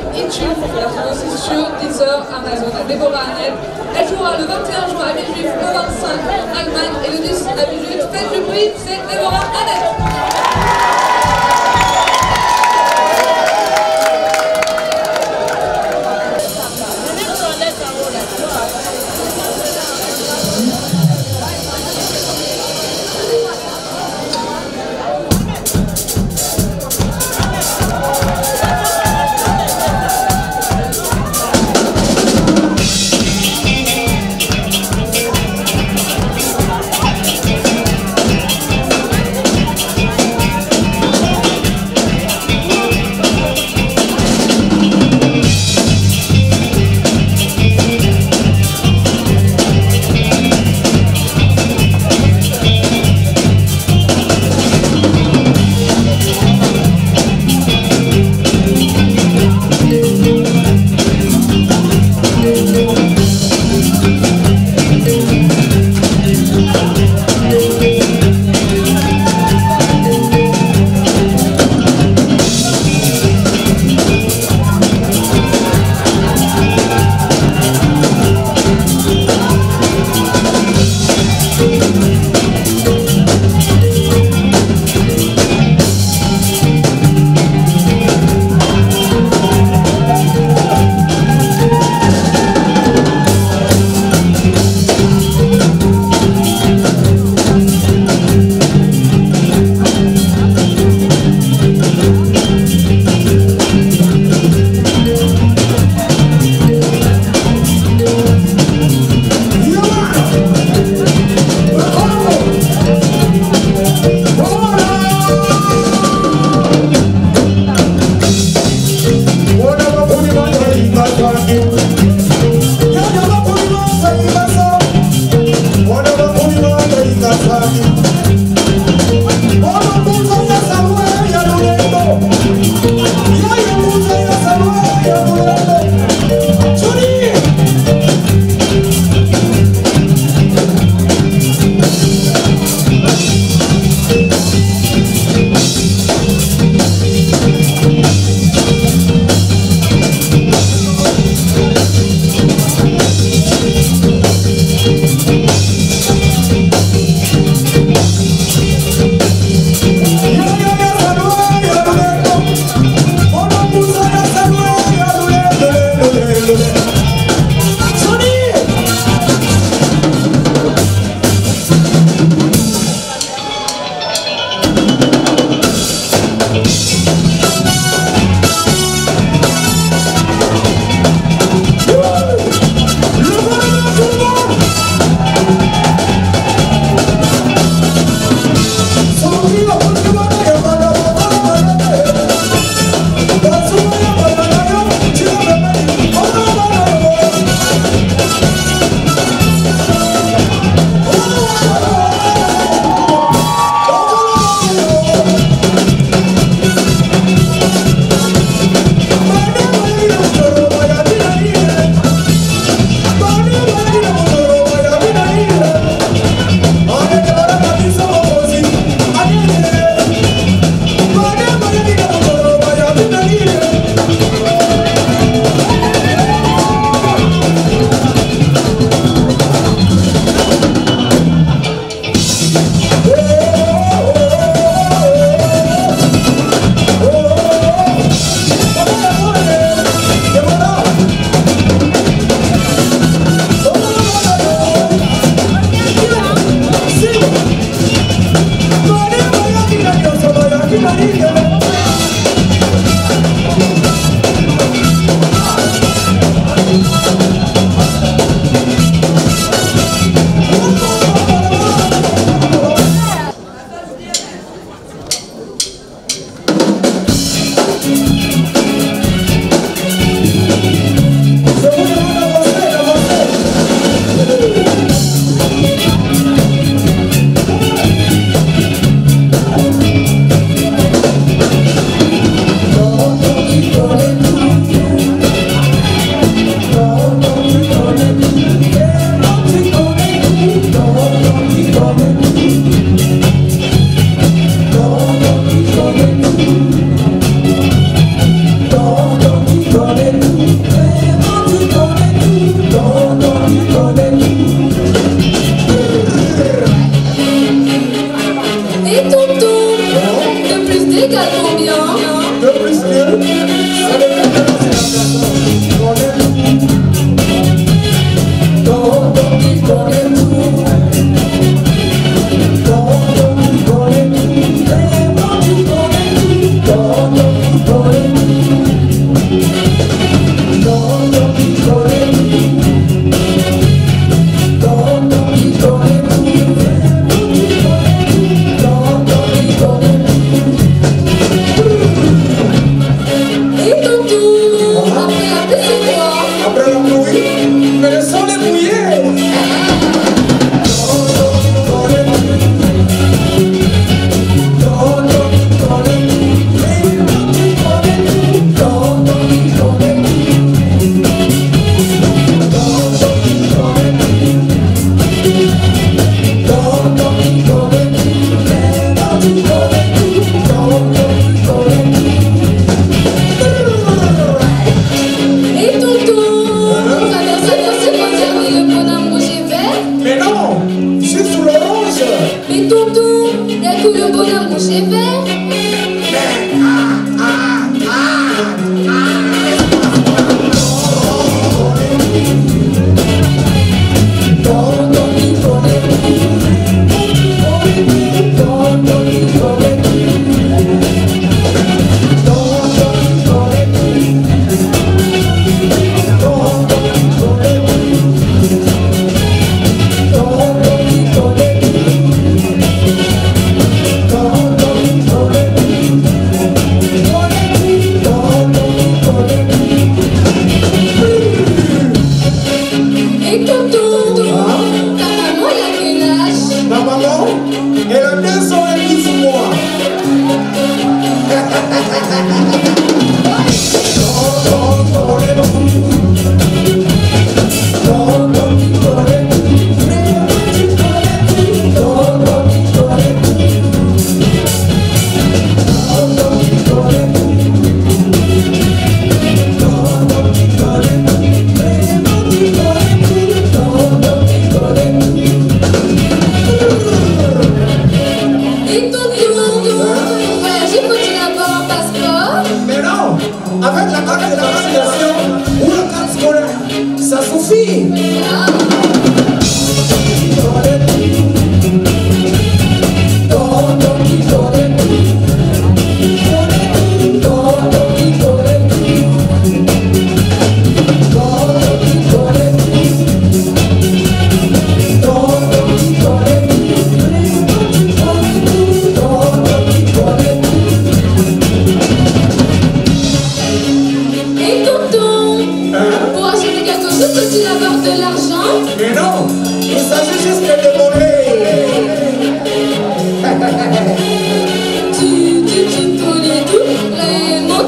le retrouver aussi sur Deezer, Amazon. Déborah Annette. Elle jouera le 21 juin à Villejuif, le 25 en Allemagne et le 10 à Villejuif. Faites du bruit, c'est Déborah Annette.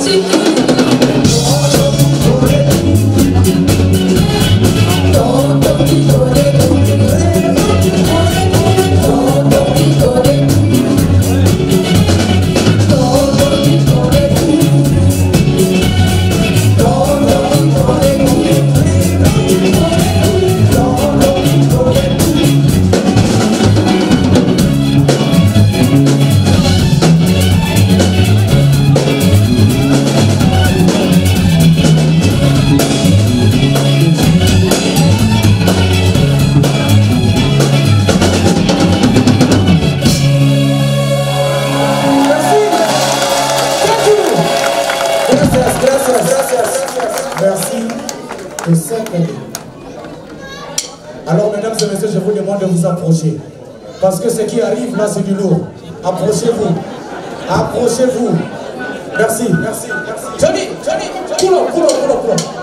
to do Alors, mesdames et messieurs, je vous demande de vous approcher. Parce que ce qui arrive là, c'est du lourd. Approchez-vous. Approchez-vous. Merci, merci, merci. Johnny, Johnny, Johnny. Coulo, coulo.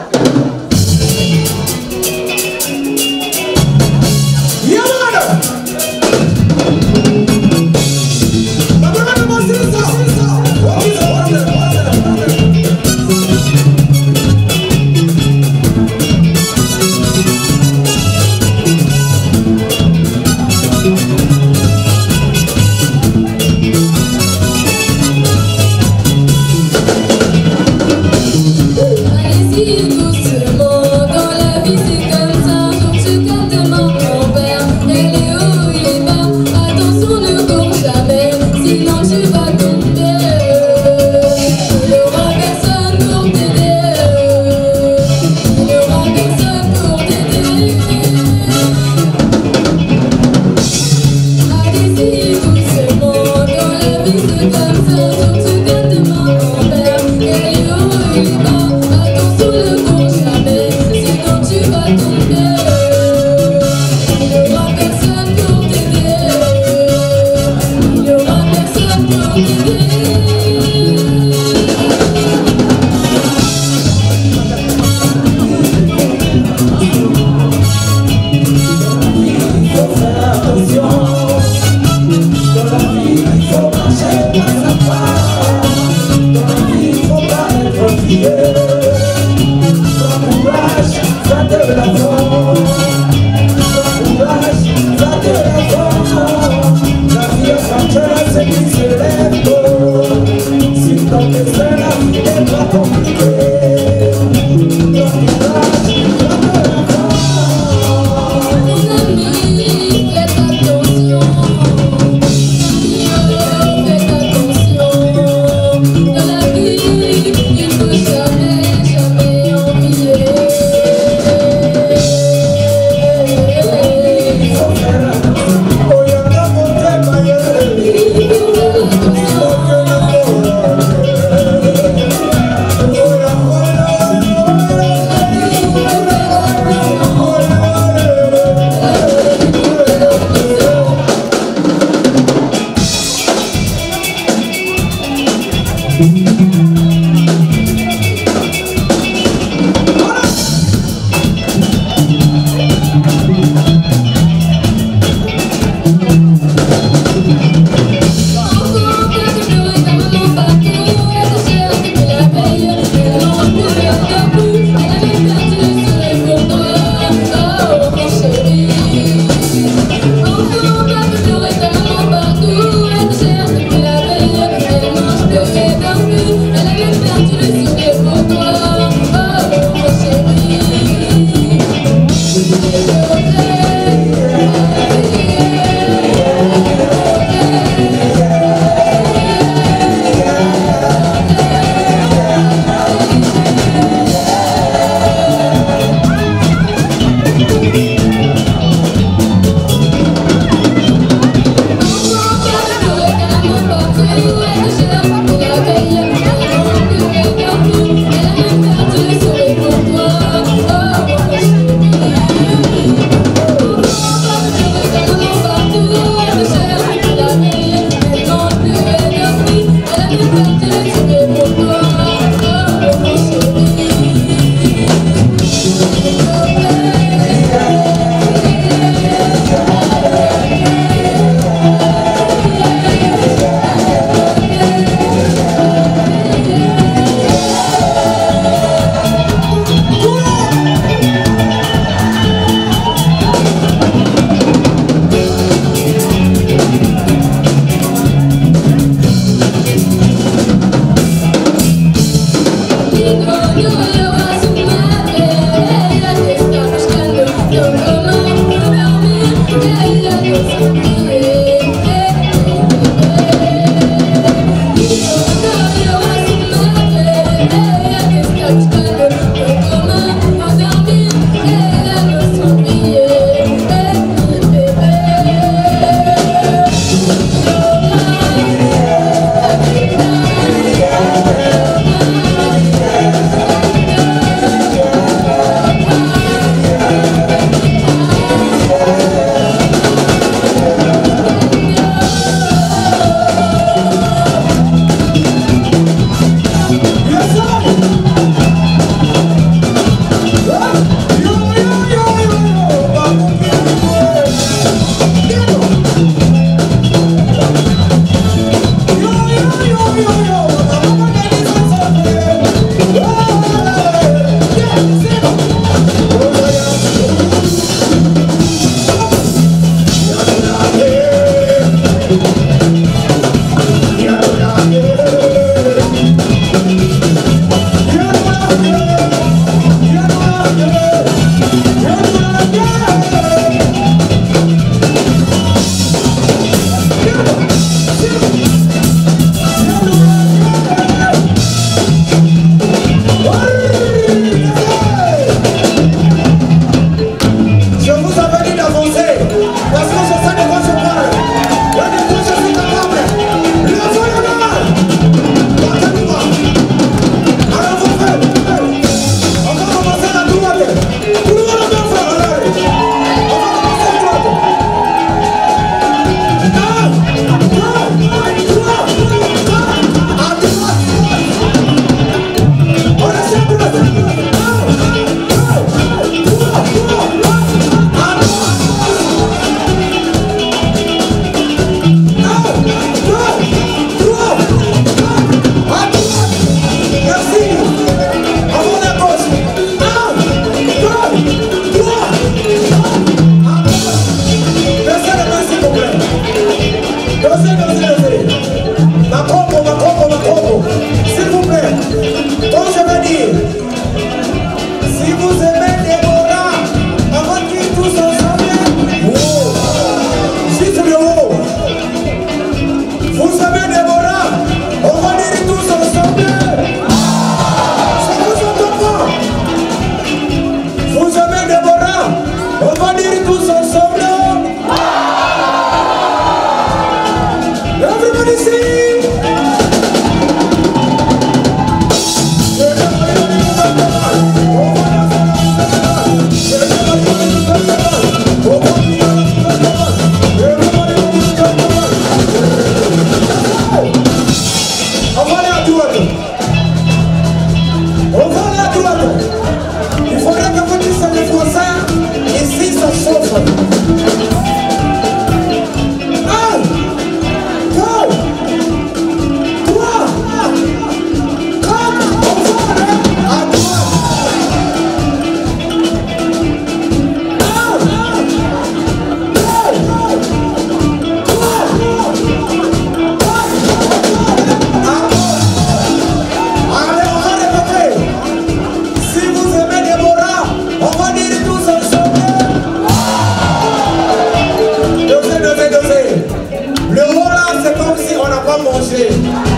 pra longe